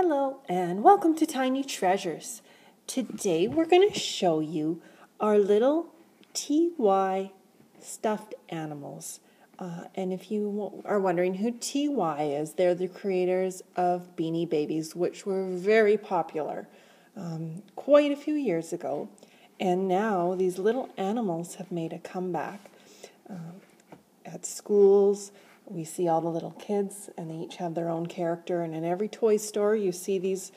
Hello and welcome to Tiny Treasures. Today we're going to show you our little TY stuffed animals. Uh, and if you are wondering who TY is, they're the creators of Beanie Babies, which were very popular um, quite a few years ago. And now these little animals have made a comeback um, at schools, we see all the little kids, and they each have their own character. And in every toy store, you see these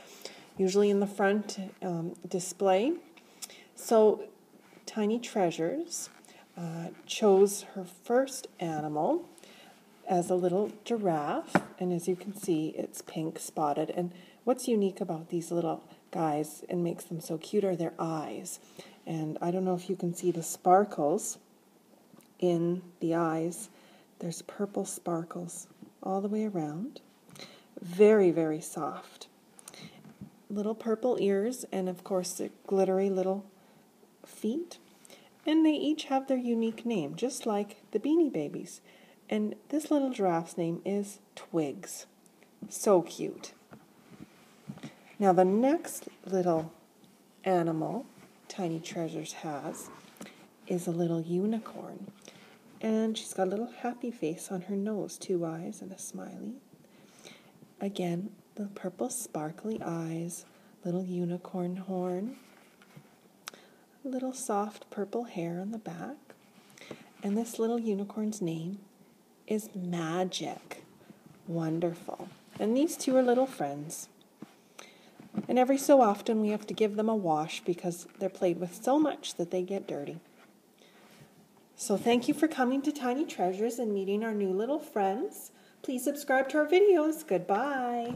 usually in the front um, display. So, Tiny Treasures uh, chose her first animal as a little giraffe, and as you can see, it's pink spotted. And what's unique about these little guys and makes them so cute are their eyes. And I don't know if you can see the sparkles in the eyes there's purple sparkles all the way around. Very, very soft. Little purple ears, and of course, the glittery little feet. And they each have their unique name, just like the Beanie Babies. And this little giraffe's name is Twigs. So cute. Now, the next little animal Tiny Treasures has is a little unicorn. And she's got a little happy face on her nose, two eyes and a smiley. Again, the purple sparkly eyes, little unicorn horn, little soft purple hair on the back. And this little unicorn's name is Magic. Wonderful. And these two are little friends. And every so often we have to give them a wash because they're played with so much that they get dirty. So thank you for coming to Tiny Treasures and meeting our new little friends. Please subscribe to our videos. Goodbye.